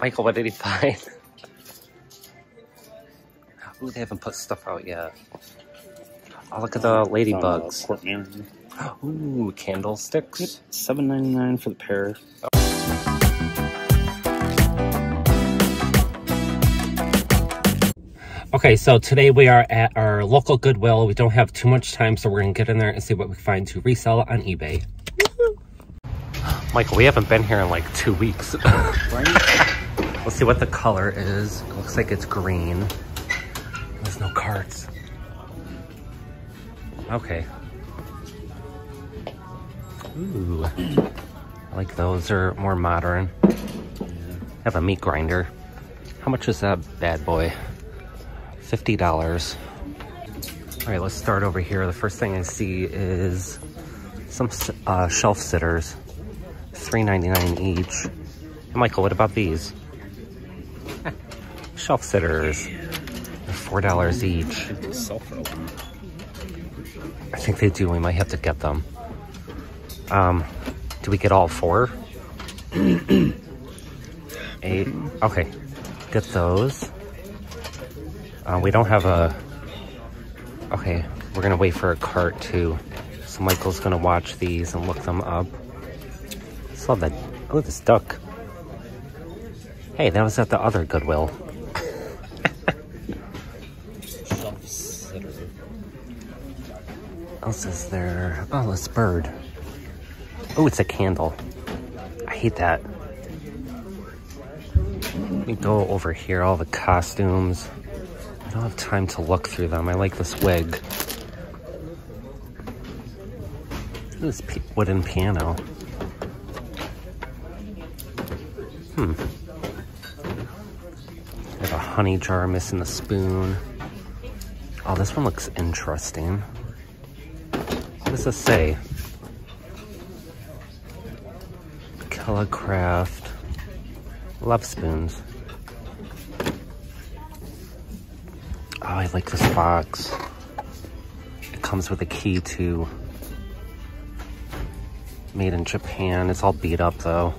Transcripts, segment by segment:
Michael, what did he find? Ooh, they haven't put stuff out yet. Oh, look at the uh, ladybugs. Court. Ooh, candlesticks. Seven ninety nine for the pair. Okay, so today we are at our local Goodwill. We don't have too much time, so we're gonna get in there and see what we find to resell on eBay. Michael, we haven't been here in like two weeks. Let's see what the color is. It looks like it's green. There's no cards. Okay. Ooh. I like those. They're more modern. Have a meat grinder. How much is that bad boy? $50. All right, let's start over here. The first thing I see is some uh, shelf sitters. $3.99 each. Hey, Michael, what about these? Shelf sitters. They're $4 each. I think they do. We might have to get them. Um, do we get all four? Eight. Okay. Get those. Uh, we don't have a... Okay, we're gonna wait for a cart too. So Michael's gonna watch these and look them up. Saw that. Look at this duck. Hey, that was at the other Goodwill. Else is there? Oh, this bird. Oh, it's a candle. I hate that. Let me go over here, all the costumes. I don't have time to look through them. I like this wig. This wooden piano. Hmm. I have a honey jar missing the spoon. Oh, this one looks interesting. What does this say? Craft Love spoons. Oh, I like this box. It comes with a key too. Made in Japan. It's all beat up though.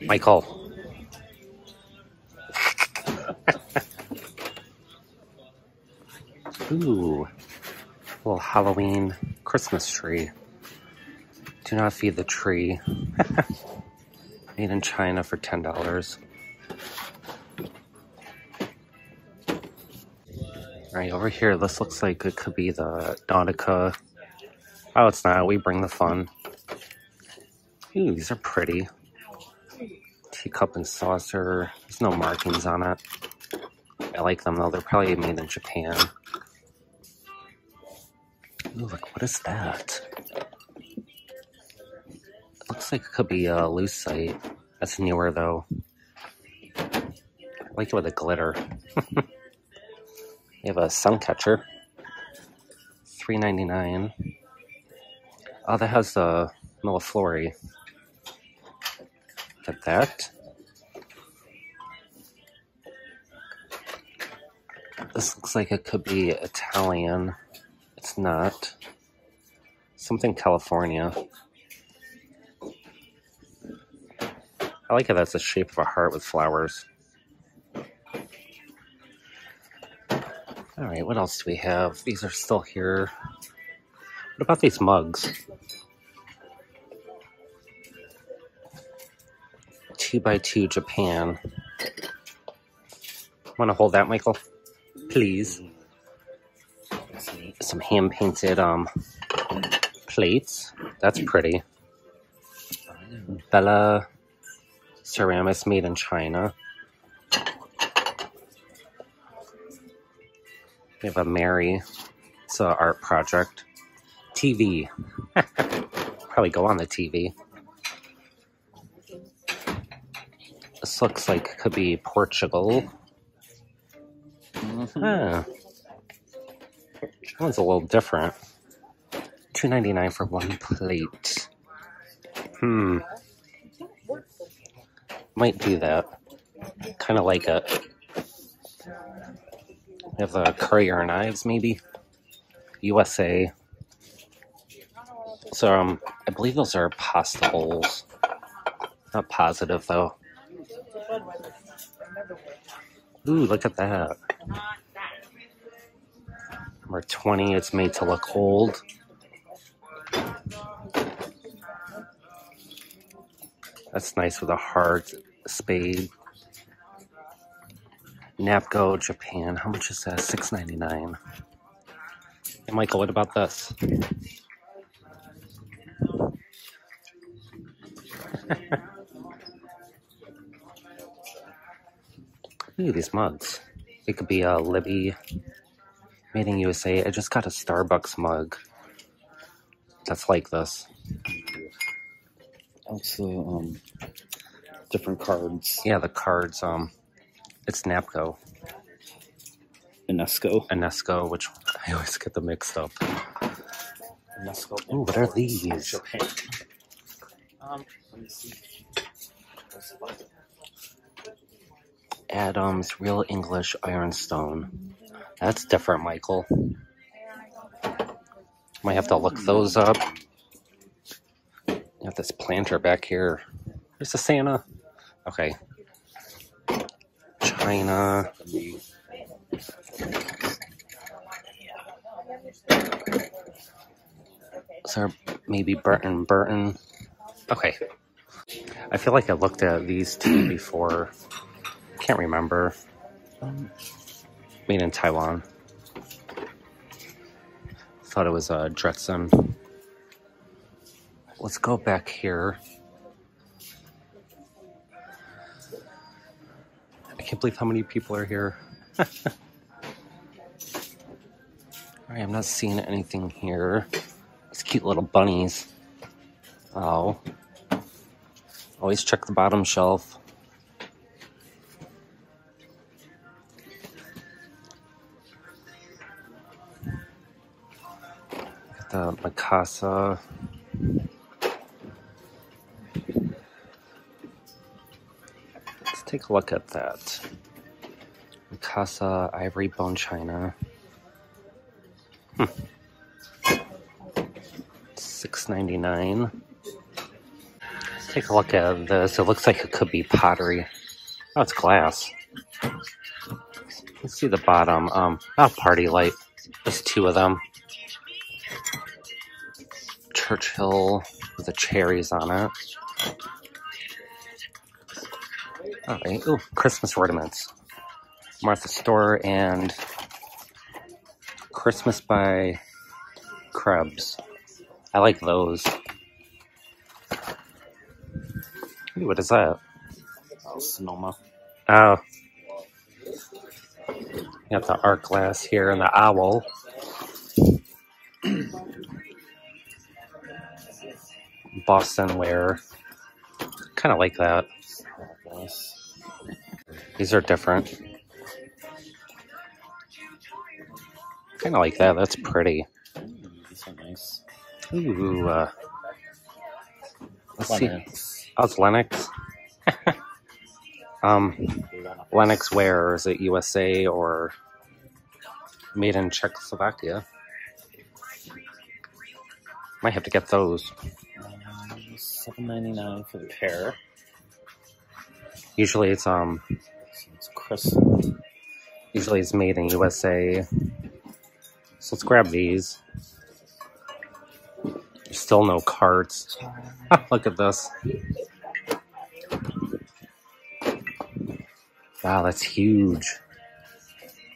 Michael. Ooh. Little Halloween Christmas tree. Do not feed the tree. Made in China for $10. Right over here, this looks like it could be the Nautica. Oh, it's not. We bring the fun. Ooh, these are pretty. Teacup and saucer. There's no markings on it. I like them though. They're probably made in Japan. Ooh, look, what is that? It looks like it could be a lucite. That's newer though. I like it with the glitter. you have a sun catcher. Three ninety nine. Oh, that has the Millefiori. Get that. This looks like it could be Italian. Not. Something California. I like how that's the shape of a heart with flowers. All right, what else do we have? These are still here. What about these mugs? Two by two Japan. Want to hold that, Michael? Please. Some hand painted um plates. That's pretty. Bella ceramics made in China. We have a Mary. It's an art project. TV. Probably go on the TV. This looks like it could be Portugal. Mm-hmm. Huh. That one's a little different. Two ninety nine for one plate. Hmm. Might do that. Kind of like it. We have the Courier knives, maybe. USA. So um, I believe those are pasta bowls. Not positive though. Ooh, look at that. Number 20, it's made to look old. That's nice with a hard spade. Napco, Japan. How much is that? Six ninety nine. Hey, Michael, what about this? Look at these mugs. It could be a Libbey made in USA. I just got a Starbucks mug. That's like this. Also, um, different cards. Yeah, the cards. Um, it's Napco, Inesco. Enesco, which I always get them mixed up. Inesco. Ooh, what are these? Um, let me see. Adams Real English Ironstone. That's different, Michael. Might have to look those up. Have this planter back here. There's the Santa. Okay. China. Is there maybe Burton Burton? Okay. I feel like I looked at these two before. Can't remember. Um, made in Taiwan. Thought it was a uh. Let's go back here. I can't believe how many people are here. Alright, I'm not seeing anything here. These cute little bunnies. Oh. Always check the bottom shelf. The Mikasa. Let's take a look at that. Mikasa Ivory Bone China. Hmm. Six ninety nine. Let's take a look at this. It looks like it could be pottery. Oh, it's glass. Let's see the bottom. Um, oh, party light. There's two of them. Churchill with the cherries on it. All right. Ooh, Christmas ornaments. Martha Stewart and Christmas by Krebs. I like those. Ooh, what is that? Oh, Sonoma. Oh. You got the art glass here and the owl. Boston wear. Kind of like that. These are different. Kind of like that. That's pretty. Ooh, these are nice. Ooh. Uh, let's see. Oh, it's Lenox. um, Lenox where? Is it USA or made in Czechoslovakia? Might have to get those. Seven ninety nine for the pair. Usually it's um it's Chris. usually it's made in USA. So let's grab these. There's still no carts. Look at this. Wow, that's huge.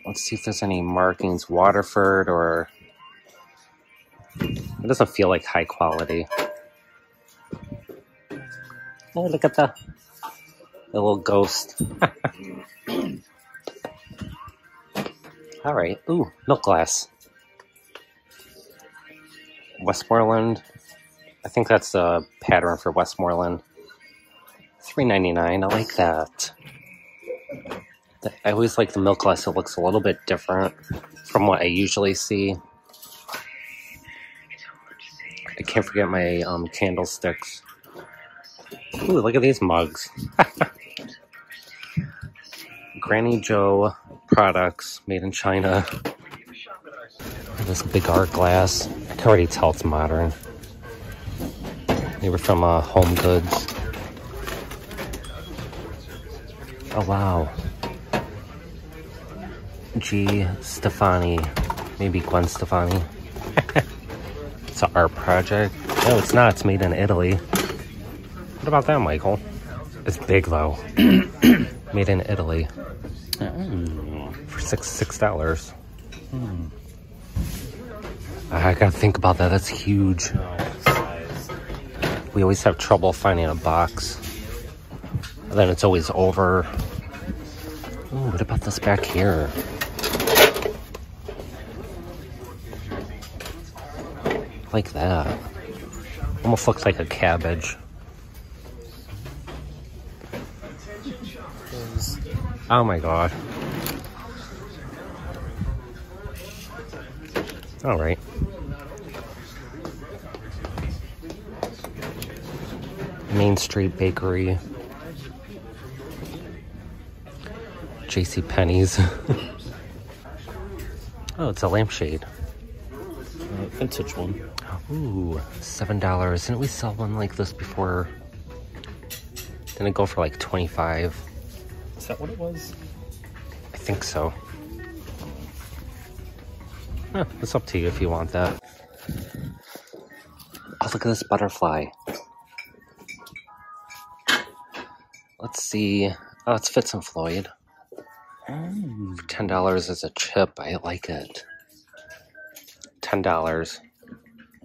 Let's see if there's any markings. Waterford or. It doesn't feel like high quality. Oh, look at the, the little ghost. All right. Ooh, milk glass. Westmoreland. I think that's a pattern for Westmoreland. Three ninety nine. I like that. I always like the milk glass. It looks a little bit different from what I usually see. I can't forget my um, candlesticks. Ooh, look at these mugs. Granny Joe products made in China. This big art glass. I can already tell it's modern. They were from uh, Home Goods. Oh wow. G. Stefani. Maybe Gwen Stefani. it's an art project. No, it's not. It's made in Italy. What about that, Michael? It's big though. made in Italy. Oh. For six six dollars. Hmm. I gotta think about that. That's huge. We always have trouble finding a box. And then it's always over. Ooh, what about this back here? Like that. Almost looks like a cabbage. Oh my god. Alright. Main Street Bakery. JC Penney's. oh, it's a lampshade. Uh, vintage one. Ooh, seven dollars. Didn't we sell one like this before? Didn't it go for like twenty-five? Is that what it was? I think so. Huh, it's up to you if you want that. Oh, look at this butterfly. Let's see. Oh, it's Fitz and Floyd. Oh. Mm. Ten dollars is a chip. I like it. Ten dollars.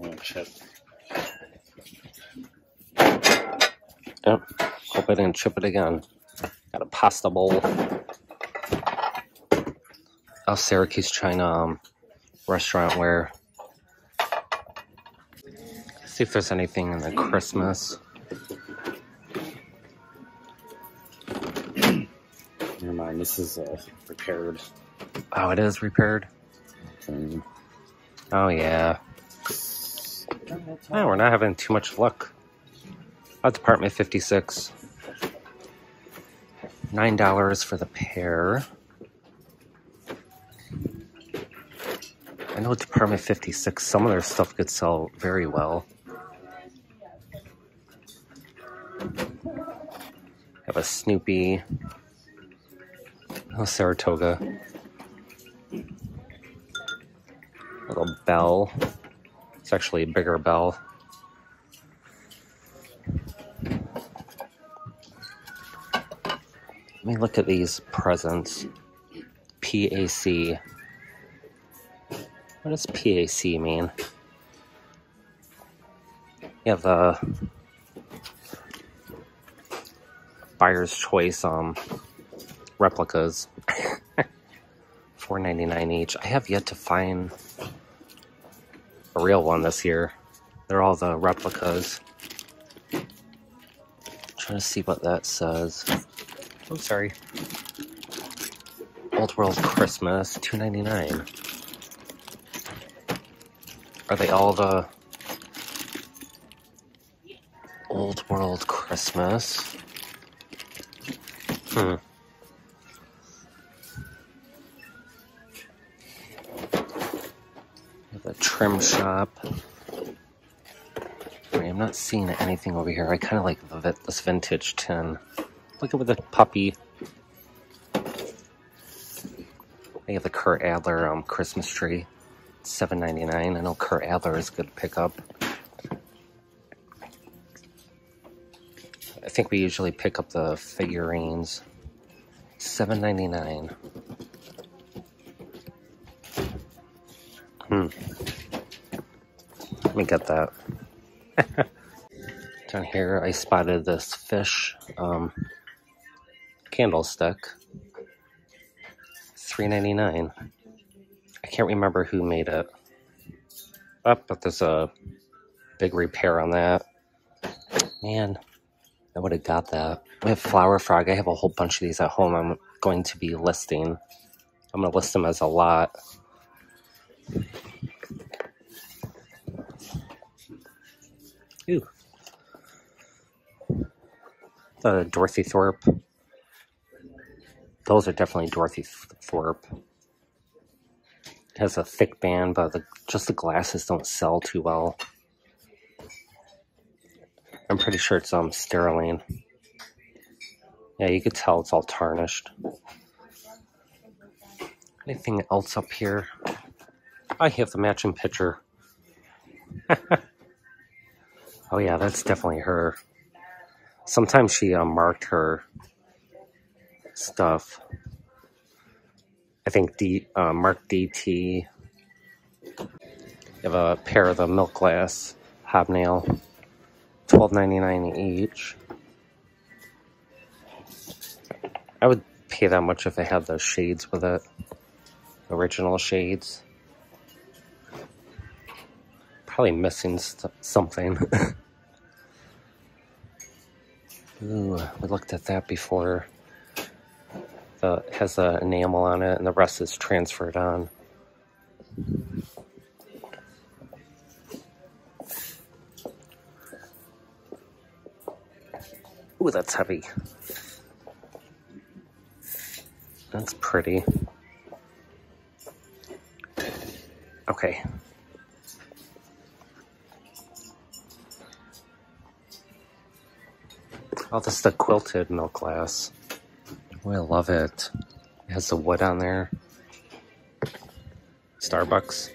Oh, chip. Yep. Hope I didn't chip it again. Got a pasta bowl. Oh, Syracuse China um, restaurant where. See if there's anything in the Christmas. Never mind. This is uh, repaired. Oh, it is repaired. Um, Oh yeah. Oh, we're not having too much luck. Oh, Department 56. Nine dollars for the pair. I know Department 56, some of their stuff could sell very well. Have a Snoopy. Oh, Saratoga. Little bell. It's actually a bigger bell. Let me look at these presents. PAC. What does PAC mean? Yeah, the buyer's choice um replicas. Four ninety nine each. I have yet to find a real one this year. They're all the replicas. trying to see what that says. Oh, sorry. Old World Christmas, two ninety nine. Are they all the Old World Christmas? Hmm. The trim shop. Wait, I'm not seeing anything over here. I kind of like the, this vintage tin. Look at the puppy. They have the Kurt Adler um, Christmas tree. Seven ninety nine. I know Kurt Adler is a good to pick up. I think we usually pick up the figurines. Seven ninety nine. Hmm. Let me get that. Down here, I spotted this fish um, candlestick. Three ninety nine. I can't remember who made it. Up, but there's a big repair on that. Man, I would have got that. We have Flower Frog. I have a whole bunch of these at home. I'm going to be listing. I'm going to list them as a lot. Ooh. The Dorothy Thorpe. Those are definitely Dorothy Thorpe. It has a thick band, but the, just the glasses don't sell too well. I'm pretty sure it's um Sterling. Yeah, you could tell it's all tarnished. Anything else up here? I have the matching picture. oh yeah, that's definitely her. Sometimes she uh, marked her stuff. I think D uh, Mark DT. Have a pair of the milk glass hobnail, twelve ninety nine each. I would pay that much if they had the shades with it, original shades. Probably missing something. Ooh, we looked at that before. Has a enamel on it, and the rest is transferred on. Ooh, that's heavy. That's pretty. Okay. Oh, this is the quilted milk glass. Oh, I love it. It has the wood on there. Starbucks.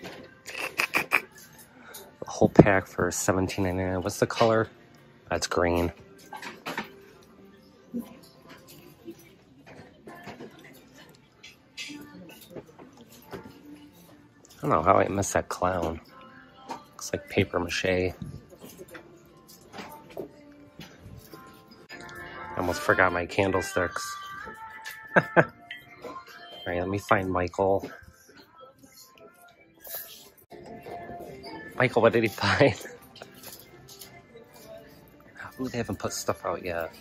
The whole pack for $17.99. What's the color? That's green. I don't know how I missed that clown. Looks like paper mache. I almost forgot my candlesticks. Alright, let me find Michael. Michael, what did he find? Ooh, they haven't put stuff out yet.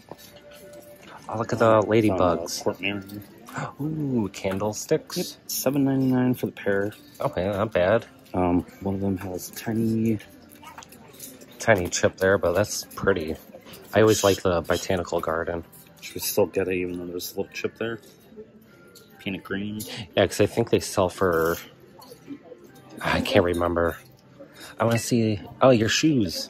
Oh, look at the ladybugs. Court. Ooh, candlesticks. Yep, seven ninety nine for the pair. Okay, not bad. Um, one of them has tiny. Tiny chip there, but that's pretty. I always like the botanical garden. Should we still get it even though there's a little chip there? Peanut green. Yeah, because I think they sell for. I can't remember. I want to see. Oh, your shoes.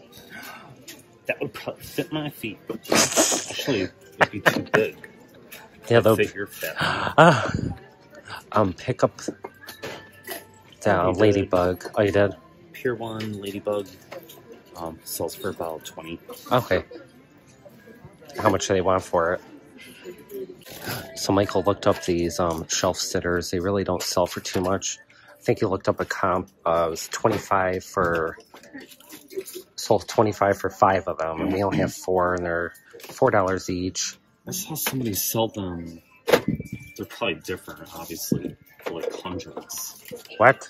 That would probably fit my feet. Actually, it'd be too big. Yeah, they'll. fit your feet. Ah. Um, pick up the did. ladybug. Oh, you did? Pier one ladybug. Um, sells for about twenty. Okay. How much do they want for it? So Michael looked up these um, shelf sitters. They really don't sell for too much. I think he looked up a comp. Uh, it was twenty five for sold twenty five for five of them, and we only have four, and they're four dollars each. I saw somebody sell them. They're probably different, obviously, for like hundreds. What?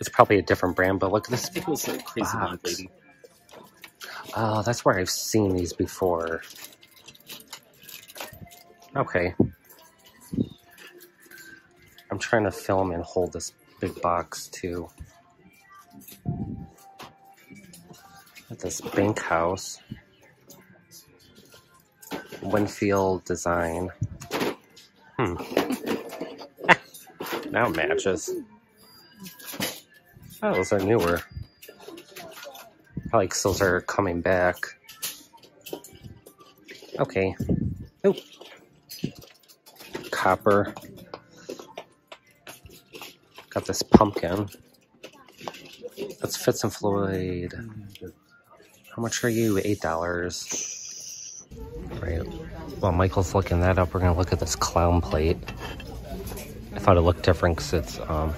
It's probably a different brand, but look at I this. think it was like crazy. Lady. Oh, that's where I've seen these before. Okay. I'm trying to film and hold this big box too. At this bank house. Winfield design. Hmm. now matches. Oh, those are newer. Those are coming back. Okay. Nope. Copper. Got this pumpkin. That's Fitz and Floyd. How much are you? Eight dollars. Right. While Michael's looking that up, we're gonna look at this clown plate. I thought it looked different because it's um.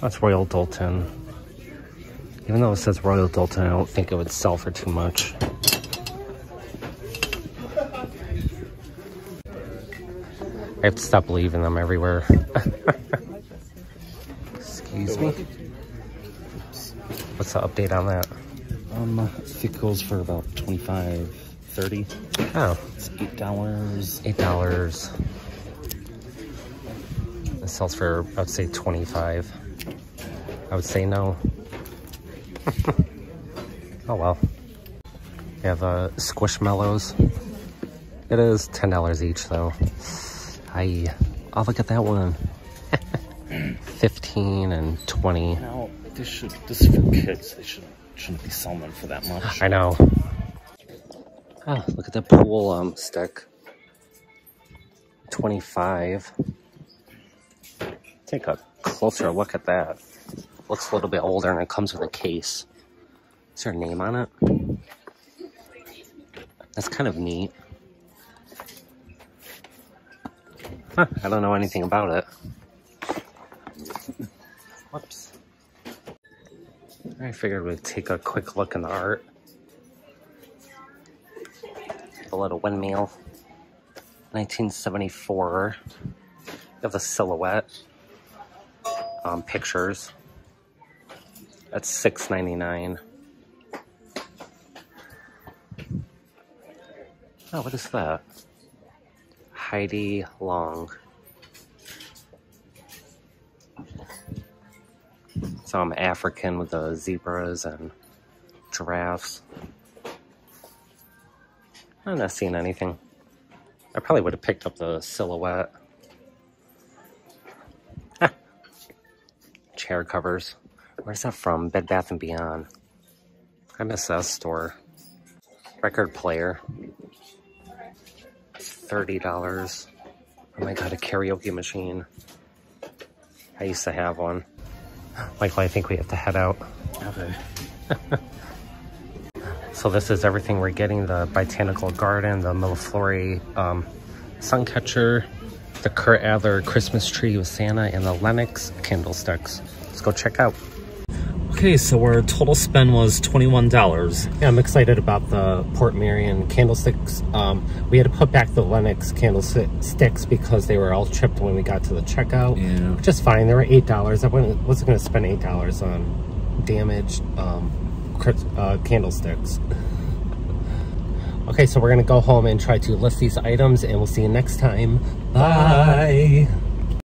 That's Royal Doulton. Even though it says Royal Doulton, I don't think it would sell for too much. I have to stop leaving them everywhere. Excuse me. What's the update on that? Um, I think it goes for about 25 30 Oh, It's eight dollars. eight dollars. It sells for I would say twenty-five. I would say no. Oh well. We have uh, Squishmallows. It is ten dollars each though. I oh look at that one. Fifteen and twenty. Now this should this is for kids. They should shouldn't be selling them for that much. I know. Oh, look at the pool um stick. 25. Take a closer look at that. Looks a little bit older and it comes with a case. Is there a name on it? That's kind of neat. Huh, I don't know anything about it. Whoops. I figured we'd take a quick look in the art. A little windmill. 1974. You have the silhouette. Um, pictures. That's $6.99. Oh, what is that? Heidi Long. So I'm African with the zebras and giraffes. I'm not seeing anything. I probably would have picked up the silhouette. Chair covers. Where's that from? Bed Bath & Beyond. I miss that store. Record player. $30. Oh my god, a karaoke machine. I used to have one. Michael, I think we have to head out. Okay. So this is everything we're getting. The Botanical Garden, the Millefiori um, Sun Catcher, the Kurt Adler Christmas tree with Santa, and the Lenox candlesticks. Let's go check out. Okay, so our total spend was $21. Yeah, I'm excited about the Portmeirion candlesticks. Um, we had to put back the Lenox candlesticks because they were all chipped when we got to the checkout. Yeah. Which is fine. They were eight dollars. I wasn't, going to spend eight dollars on damaged um, uh, candlesticks. okay, so we're going to go home and try to list these items, and we'll see you next time. Bye.